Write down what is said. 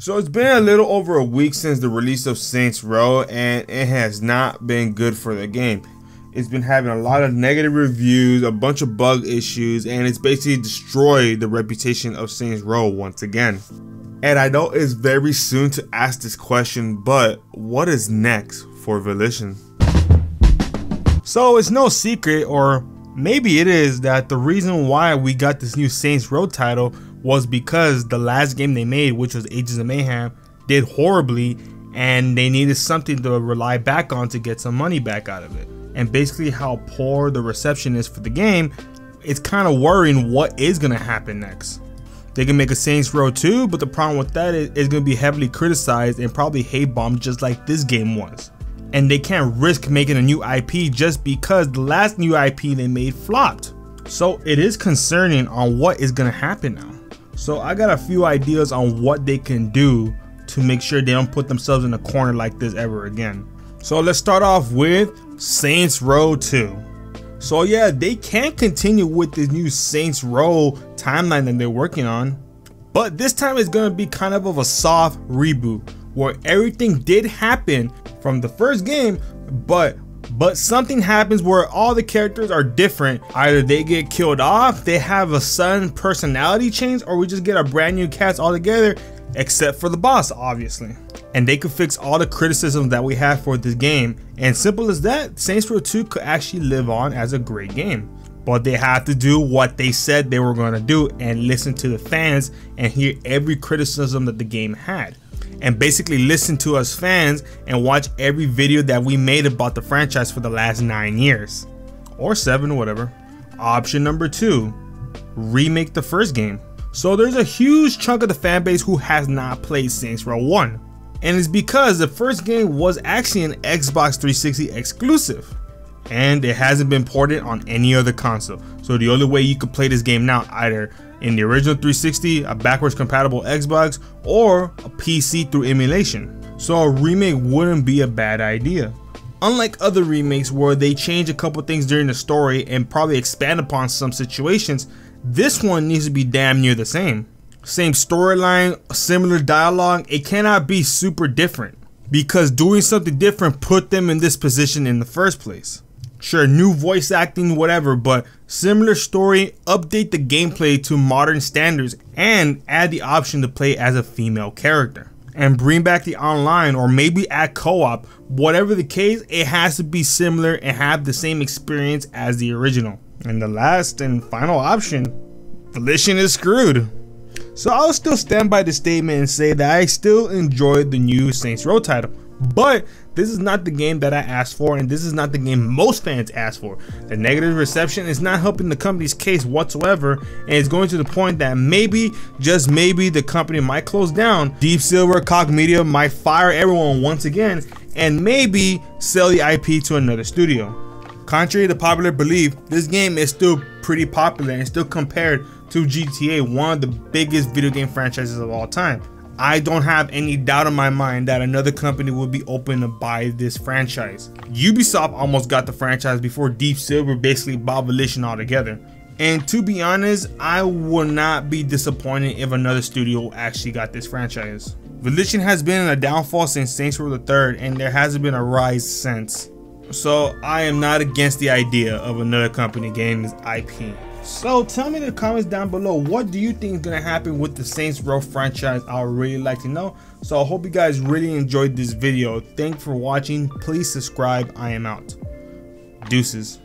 So it's been a little over a week since the release of Saints Row and it has not been good for the game. It's been having a lot of negative reviews, a bunch of bug issues, and it's basically destroyed the reputation of Saints Row once again. And I know it's very soon to ask this question, but what is next for Volition? So it's no secret, or maybe it is, that the reason why we got this new Saints Row title was because the last game they made, which was Agents of Mayhem, did horribly and they needed something to rely back on to get some money back out of it. And basically, how poor the reception is for the game, it's kind of worrying what is going to happen next. They can make a Saints Row 2, but the problem with that is it's going to be heavily criticized and probably hate bombed just like this game was. And they can't risk making a new IP just because the last new IP they made flopped. So it is concerning on what is going to happen now. So I got a few ideas on what they can do to make sure they don't put themselves in a corner like this ever again. So let's start off with Saints Row 2. So yeah, they can't continue with this new Saints Row timeline that they're working on. But this time it's gonna be kind of of a soft reboot where everything did happen from the first game, but but something happens where all the characters are different. Either they get killed off, they have a sudden personality change, or we just get a brand new cast altogether, except for the boss, obviously. And they could fix all the criticisms that we have for this game. And simple as that, Saints Row 2 could actually live on as a great game. But they have to do what they said they were going to do and listen to the fans and hear every criticism that the game had and basically listen to us fans and watch every video that we made about the franchise for the last nine years. Or seven, whatever. Option number two, remake the first game. So there's a huge chunk of the fan base who has not played Saints Row 1. And it's because the first game was actually an Xbox 360 exclusive. And it hasn't been ported on any other console. So the only way you could play this game now either in the original 360, a backwards compatible Xbox, or a PC through emulation. So a remake wouldn't be a bad idea. Unlike other remakes where they change a couple things during the story and probably expand upon some situations, this one needs to be damn near the same. Same storyline, similar dialogue, it cannot be super different because doing something different put them in this position in the first place. Sure, new voice acting, whatever, but similar story, update the gameplay to modern standards, and add the option to play as a female character. And bring back the online or maybe add co-op, whatever the case, it has to be similar and have the same experience as the original. And the last and final option, Volition is screwed. So I'll still stand by the statement and say that I still enjoyed the new Saints Row title. But this is not the game that I asked for, and this is not the game most fans asked for. The negative reception is not helping the company's case whatsoever, and it's going to the point that maybe, just maybe, the company might close down. Deep Silver, Koch Media might fire everyone once again, and maybe sell the IP to another studio. Contrary to popular belief, this game is still pretty popular and still compared to GTA, one of the biggest video game franchises of all time. I don't have any doubt in my mind that another company will be open to buy this franchise. Ubisoft almost got the franchise before Deep Silver basically bought Volition altogether. And to be honest, I will not be disappointed if another studio actually got this franchise. Volition has been in a downfall since Saints Row the Third, and there hasn't been a rise since. So I am not against the idea of another company getting this IP. So tell me in the comments down below, what do you think is going to happen with the Saints Row franchise? I would really like to know. So I hope you guys really enjoyed this video. Thanks for watching. Please subscribe. I am out. Deuces.